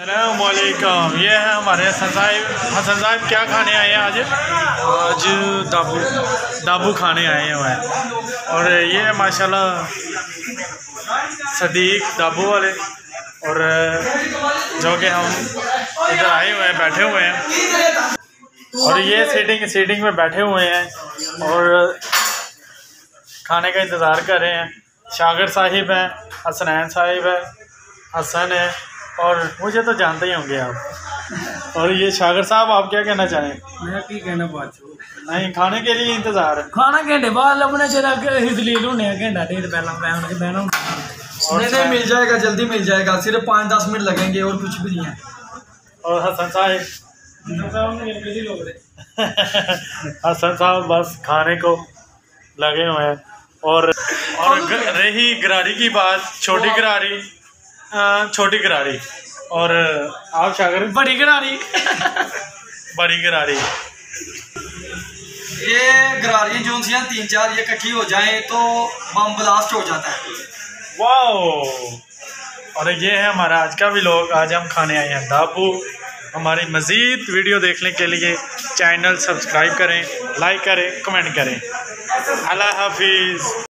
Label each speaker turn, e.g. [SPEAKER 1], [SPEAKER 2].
[SPEAKER 1] अलैक्म ये है हमारे हसन साहिब। हसन साहिब क्या खाने आए हैं आज?
[SPEAKER 2] आज दाबू।
[SPEAKER 1] दाबू खाने आए हैं और ये है माशाल्लाह सदीक दाबू वाले। और जो कि हम इधर आए हुए हैं बैठे हुए हैं। और ये सीटिंग सीटिंग में बैठे हुए हैं और खाने का इंतज़ार कर रहे हैं। शागर साहिब हैं हसनैन साहिब है हसन है। और मुझे तो जानते ही होंगे आप। और ये सागर साहब आप क्या कहना चाहें?
[SPEAKER 2] मैं की कहना बाचो
[SPEAKER 1] नहीं खाने के लिए इंतज़ार है।
[SPEAKER 2] खाना घंटे बाद चाहिए इसलिए होने घंटा डेढ़ पहला बैठ बहना
[SPEAKER 1] और
[SPEAKER 3] नहीं नहीं मिल जाएगा जल्दी मिल जाएगा सिर्फ़ पाँच दस मिनट लगेंगे और कुछ भी नहीं है।
[SPEAKER 1] और हसन साहिब? हसन साहब बस खाने को लगे हुए हैं। और और रही गरारी की बात छोटी गरारी। अ, छोटी गरारी और आप शागर
[SPEAKER 2] बड़ी करारी।
[SPEAKER 1] बड़ी गरारी
[SPEAKER 3] ये गरारियाँ जो सी हैं तीन चार ये इकट्ठी हो जाए तो बम ब्लास्ट हो जाता है।
[SPEAKER 1] वाओ और ये है हमारा आज का भी लोग आज हम खाने आए हैं दाबू। हमारी मज़ीद वीडियो देखने के लिए चैनल सब्सक्राइब करें लाइक करें कमेंट करें। अल्लाह हाफिज़।